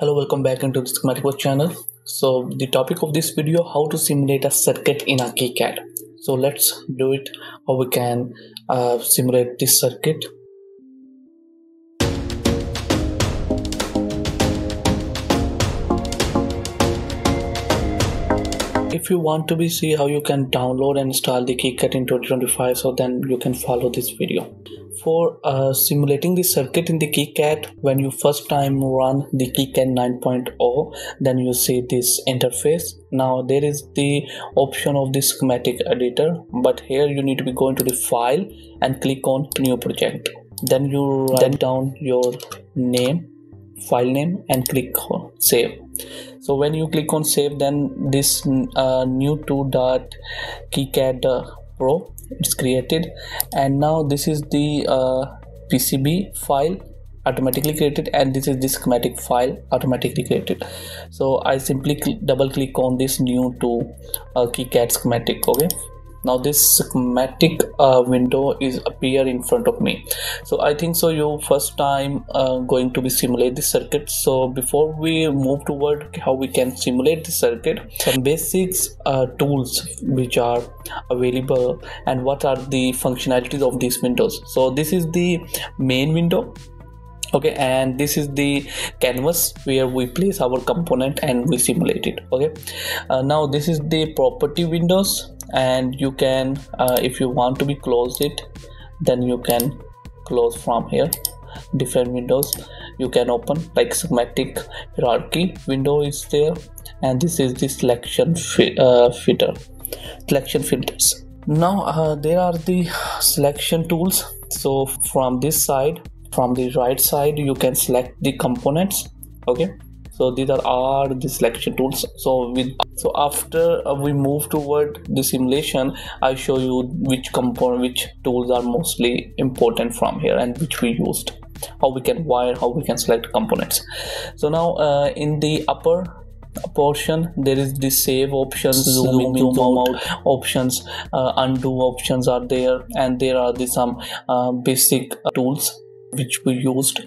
Hello, welcome back into the Schematic World channel. So the topic of this video, how to simulate a circuit in a KiCad. So let's do it, how we can uh, simulate this circuit. If you want to be see how you can download and install the KiCad in 2025 so then you can follow this video. For uh, simulating the circuit in the KiCad when you first time run the KiCad 9.0 then you see this interface. Now there is the option of the schematic editor but here you need to be going to the file and click on new project. Then you write down your name file name and click on save so when you click on save then this uh, new 2.kicad uh, pro it's created. And now this is the uh, pcb file automatically created and this is the schematic file automatically created. So i simply cl double click on this new to uh, KiCad schematic okay now this schematic uh, window is appear in front of me. So i think so you first time uh, going to be simulate the circuit. So before we move toward how we can simulate the circuit some basics uh, tools which are available and what are the functionalities of these windows. So this is the main window okay and this is the canvas where we place our component and we simulate it. Okay uh, now this is the property windows and you can uh, if you want to be closed it then you can close from here. Different windows you can open like schematic hierarchy window is there and this is the selection fi uh, filter selection filters. Now uh, there are the selection tools. So from this side from the right side you can select the components okay? So these are all the selection tools. So with so after uh, we move toward the simulation i show you which component which tools are mostly important from here and which we used. How we can wire how we can select components. So now uh, in the upper portion there is the save options zoom in zoom, zoom out, options uh, undo options are there and there are the some uh, basic tools which we used.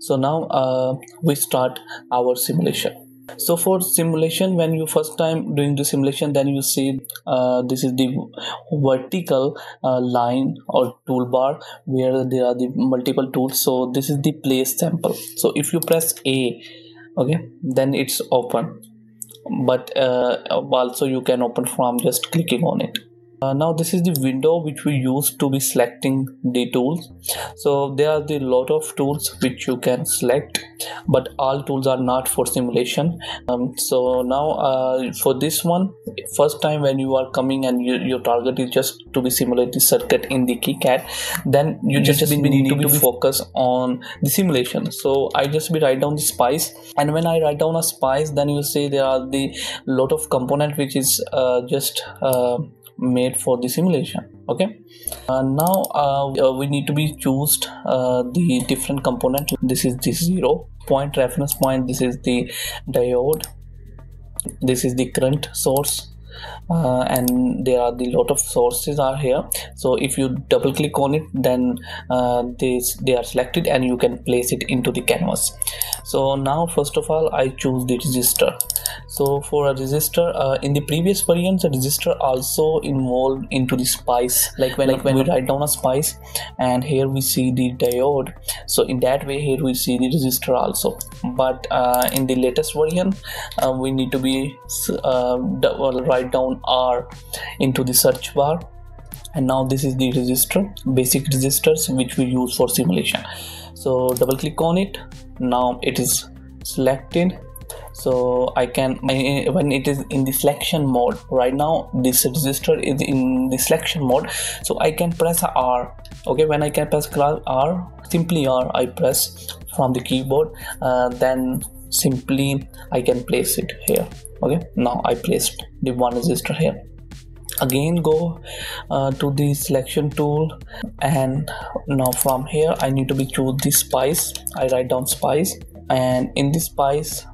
So now uh, we start our simulation. So for simulation when you first time doing the simulation then you see uh, this is the vertical uh, line or toolbar where there are the multiple tools. So this is the place sample. So if you press a okay then it's open. But uh, also you can open from just clicking on it uh, now this is the window which we use to be selecting the tools. So there are the lot of tools which you can select but all tools are not for simulation. Um, so now uh, for this one first time when you are coming and you, your target is just to be simulate the circuit in the KiCad then you just, just need, need to be focused on the simulation. So I just be write down the spice and when I write down a spice then you see there are the lot of component which is uh, just uh, made for the simulation okay? Uh, now uh, uh, we need to be choose uh, the different component. This is the zero point reference point. This is the diode. This is the current source uh, and there are the lot of sources are here. So if you double click on it then uh, this they are selected and you can place it into the canvas. So now first of all i choose the resistor so for a resistor uh, in the previous variants a resistor also involved into the spice. Like when like when we write down a spice and here we see the diode. So in that way here we see the resistor also. But uh, in the latest version uh, we need to be uh, write down r into the search bar. And now this is the resistor basic resistors which we use for simulation. So double click on it. Now it is selected so I can when it is in the selection mode right now this resistor is in the selection mode. So I can press R okay? When I can press R simply R I press from the keyboard uh, then simply I can place it here okay? Now I placed the one resistor here. Again go uh, to the selection tool and now from here I need to be choose the spice. I write down spice and in the spice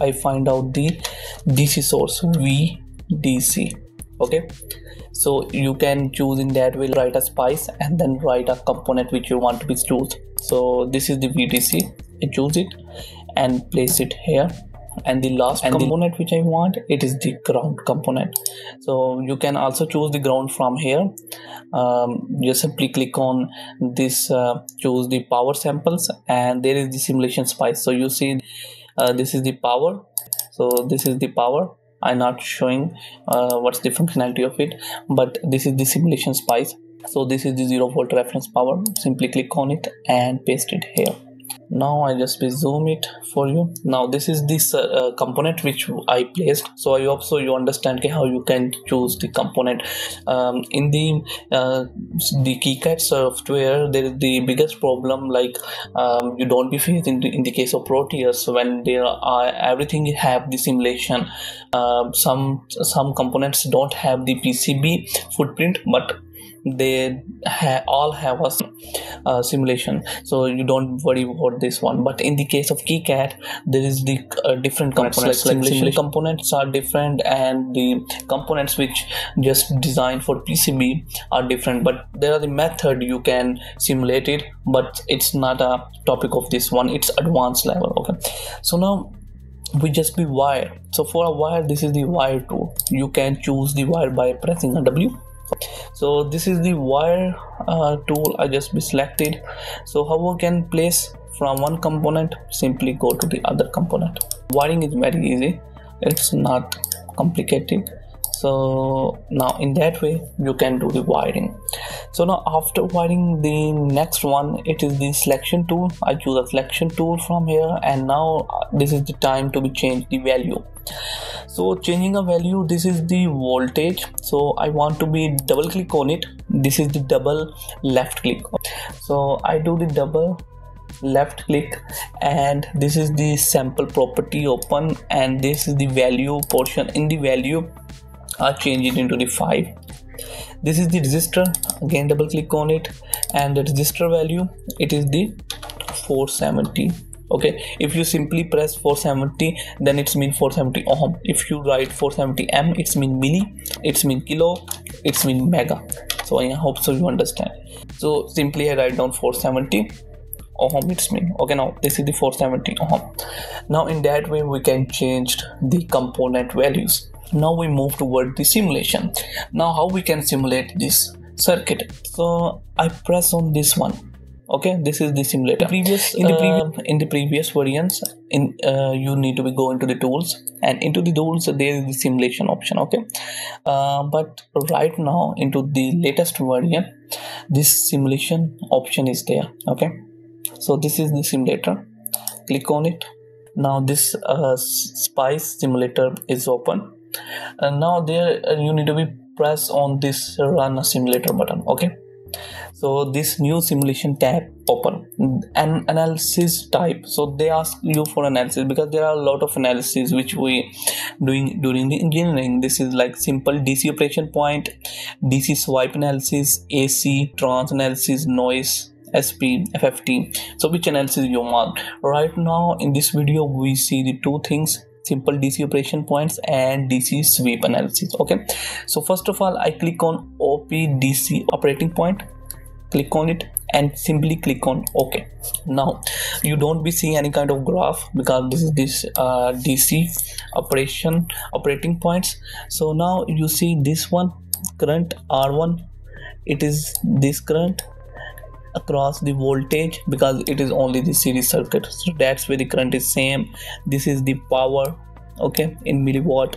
I find out the DC source VDC okay? So you can choose in that way write a spice and then write a component which you want to be choose. So this is the VDC I choose it and place it here. And the last and component the, which I want it is the ground component. So you can also choose the ground from here. Um, just simply click on this uh, choose the power samples and there is the simulation spice. So you see uh, this is the power. So this is the power. I'm not showing uh, what's the functionality of it but this is the simulation spice. So this is the zero volt reference power. Simply click on it and paste it here now i just zoom it for you. Now this is this uh, component which i placed. So i hope so you understand how you can choose the component. Um, in the uh, the KiCad software there is the biggest problem like um, you don't be faced in the, in the case of proteus when there are everything have the simulation. Uh, some some components don't have the pcb footprint but they ha- all have a uh, simulation. So you don't worry about this one. But in the case of KiCad there is the uh, different components. like, like simulation components are different and the components which just designed for PCB are different. But there are the method you can simulate it but it's not a topic of this one. It's advanced level okay? So now we just be wire so for a wire this is the wire tool. You can choose the wire by pressing a w so this is the wire uh, tool i just be selected. So how we can place from one component simply go to the other component. Wiring is very easy. It's not complicated so now in that way you can do the wiring. So now after wiring the next one it is the selection tool. I choose a selection tool from here and now uh, this is the time to be change the value. So changing a value this is the voltage. So i want to be double click on it. This is the double left click. So i do the double left click and this is the sample property open and this is the value portion. In the value i change it into the 5 this is the resistor again double click on it. And the resistor value it is the 470 okay? If you simply press 470 then it's mean 470 ohm. If you write 470 m it's mean milli. It's mean kilo. It's mean mega. So i hope so you understand. So simply i write down 470 ohm it's mean. Okay now this is the 470 ohm. Now in that way we can change the component values now we move toward the simulation. Now how we can simulate this circuit? So i press on this one. Okay this is the simulator. Previous in the previous uh, in the previous variants in uh, you need to be go into the tools and into the tools there is the simulation option okay? Uh, but right now into the latest variant this simulation option is there okay? So this is the simulator. Click on it. Now this uh, spice simulator is open and now there uh, you need to be press on this run a simulator button okay? So this new simulation tab open. An analysis type. So they ask you for analysis because there are a lot of analysis which we doing during the engineering. This is like simple dc operation point dc swipe analysis ac trans analysis noise SP, FFT. So which analysis you want? Right now in this video we see the two things simple dc operation points and dc sweep analysis okay? So first of all i click on opdc operating point click on it and simply click on ok. Now you don't be seeing any kind of graph because this is this uh, dc operation operating points. So now you see this one current r1 it is this current across the voltage because it is only the series circuit. So that's where the current is same. This is the power okay in milliwatt.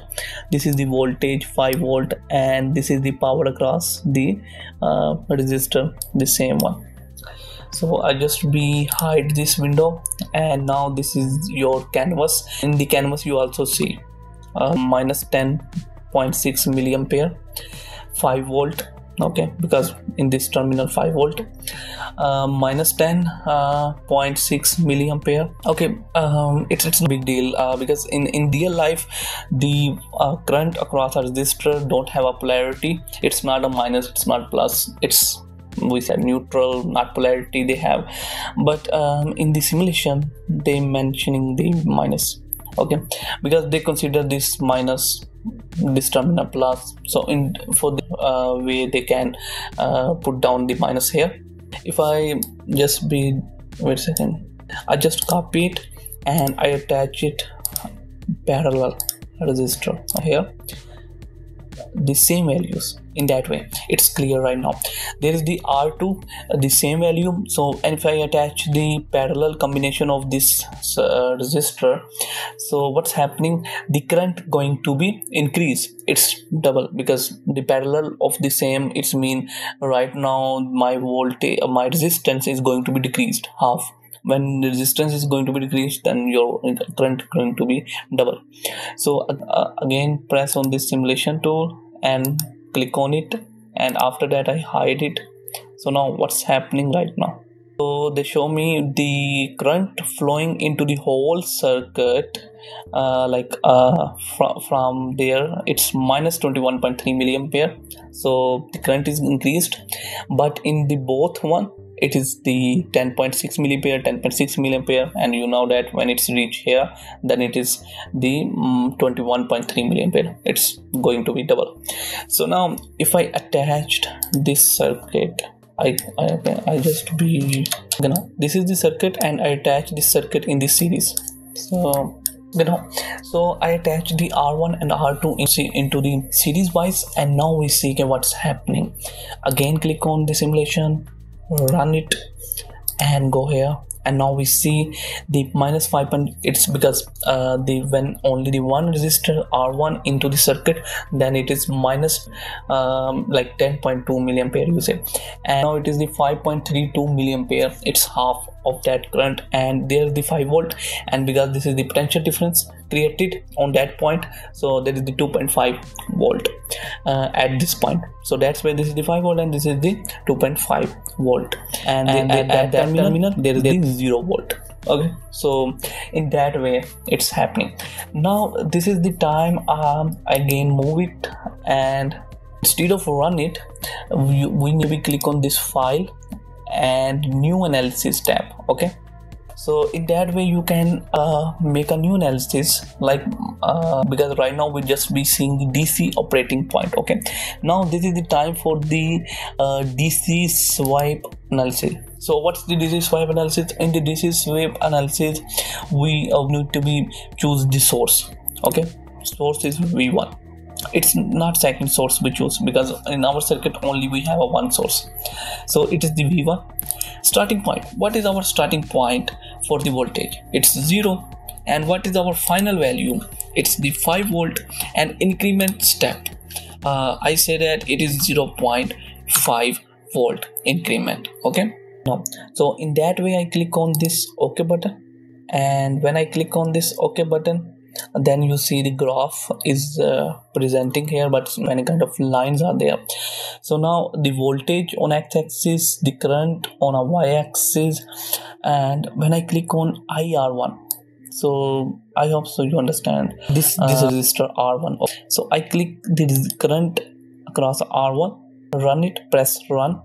This is the voltage 5 volt and this is the power across the uh, resistor the same one. So i just be hide this window and now this is your canvas. In the canvas you also see uh, minus 10.6 milliampere 5 volt okay because in this terminal 5 volt uh, minus 10.6 uh, milliampere. Okay um, it's, it's a big deal uh, because in in real life the uh, current across a resistor don't have a polarity. It's not a minus it's not plus. It's we said neutral not polarity they have. But um, in the simulation they mentioning the minus. Okay because they consider this minus this terminal plus so in for the uh, way they can uh, put down the minus here. If i just be wait a second. I just copy it and I attach it parallel resistor here the same values in that way. It's clear right now. There is the r2 uh, the same value. So and if i attach the parallel combination of this uh, resistor so what's happening? The current going to be increased. It's double because the parallel of the same it's mean right now my voltage uh, my resistance is going to be decreased half when the resistance is going to be decreased then your current going to be double. So uh, again press on this simulation tool and click on it. And after that I hide it. So now what's happening right now? So they show me the current flowing into the whole circuit uh, like uh, fr- from there it's minus 21.3 milliampere. So the current is increased. But in the both one it is the 10.6 milliampere 10.6 milliampere and you know that when it's reached here then it is the um, 21.3 milliampere. It's going to be double. So now if i attached this circuit I, I, I just be you know this is the circuit and I attach this circuit in the series. So you know so I attach the R1 and R2 into the series wise and now we see what's happening. Again click on the simulation run it and go here. And now we see the minus 5 and it's because uh, the when only the one resistor r1 into the circuit then it is minus um, like 10.2 milliampere you say. And now it is the 5.32 milliampere. It's half of that current. And there's the 5 volt. And because this is the potential difference created on that point. So there is the 2.5 volt uh, at this point. So that's why this is the 5 volt and this is the 2.5 volt. And, and at, at, that terminal, terminal there is the 0 volt. Okay? So in that way it's happening. Now this is the time um, again move it and instead of run it we, we maybe click on this file and new analysis tab. Okay so in that way you can uh, make a new analysis like uh, because right now we just be seeing the dc operating point okay? Now this is the time for the uh, dc swipe analysis. So what's the dc swipe analysis? In the dc swipe analysis we uh, need to be choose the source okay? Source is v1 it's not second source we choose because in our circuit only we have a one source. So it is the v1 starting point. What is our starting point for the voltage. It's zero. And what is our final value? It's the 5 volt and increment step. Uh, i say that it is 0.5 volt increment. Okay? Now so in that way i click on this ok button. And when i click on this ok button then you see the graph is uh, presenting here but many kind of lines are there. So now the voltage on x-axis the current on a y-axis and when i click on ir1 so i hope so you understand. This this uh, resistor r1 so i click the current across r1 run it press run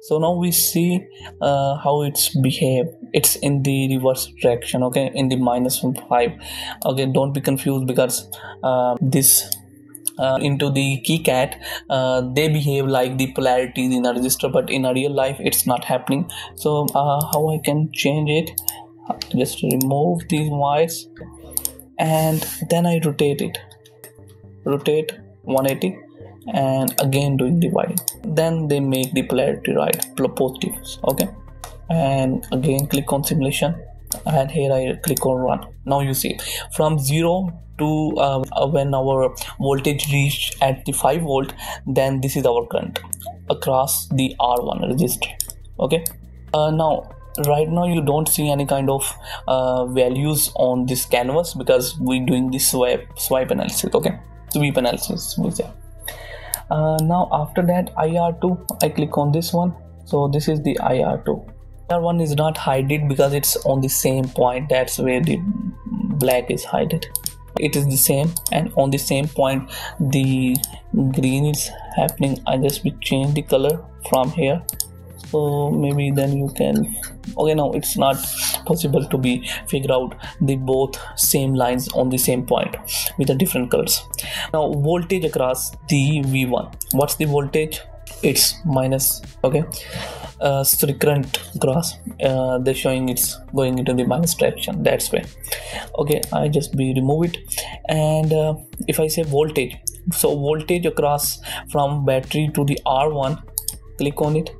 so now we see uh, how it's behave. It's in the reverse direction okay? In the minus 5 okay don't be confused because uh, this uh, into the KiCad uh, they behave like the polarities in a resistor but in a real life it's not happening. So uh, how i can change it? Just remove these wires and then i rotate it. Rotate 180 and again doing dividing then they make the polarity right positives okay? And again click on simulation and here I click on run. Now you see from 0 to uh, when our voltage reach at the 5 volt then this is our current across the R1 resistor okay? Uh, now right now you don't see any kind of uh, values on this canvas because we're doing this swipe swipe analysis okay? Sweep analysis we say Uh, now after that ir2 i click on this one. So this is the ir2 ir1 is not hidden because it's on the same point. That's where the black is hidden it is the same and on the same point the green is happening. I just change the color from here so maybe then you can okay now it's not possible to be figure out the both same lines on the same point with the different colors. Now voltage across the v1 what's the voltage? It's minus okay? Uh, so recurrent cross uh, they're showing it's going into the minus direction. That's why. Okay i just be remove it. And uh, if i say voltage so voltage across from battery to the r1 click on it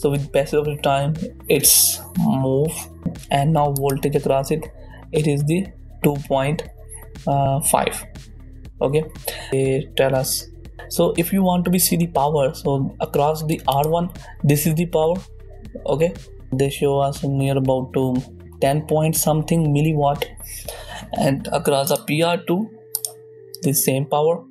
so with passage of time it's move. And now voltage across it it is the 2.5 uh, okay? They tell us. So if you want to be see the power so across the r1 this is the power. Okay? They show us near about to 10 point something milliwatt. And across the pr2 the same power.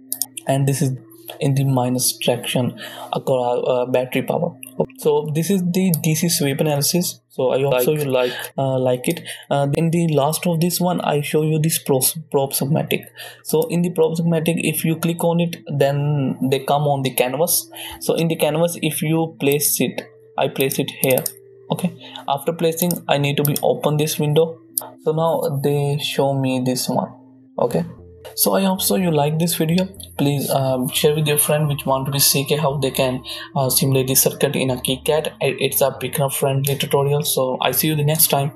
And this is in the minus traction across uh, battery power. So this is the dc sweep analysis. So i hope so you like uh, like it. Uh, in the last of this one i show you this probe, probe schematic so in the probe schematic if you click on it then they come on the canvas. So in the canvas if you place it i place it here. Okay. After placing i need to be open this window. So now they show me this one. Okay so i hope so you like this video. Please um, share with your friend which want to CK how they can uh, simulate the circuit in a KiCad it's a beginner friendly tutorial. So i see you the next time